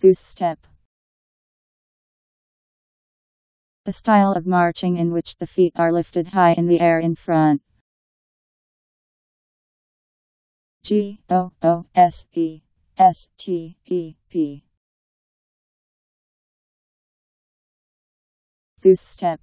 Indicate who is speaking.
Speaker 1: Goose step. A style of marching in which the feet are lifted high in the air in front. G O O S E S T E P. Goose step.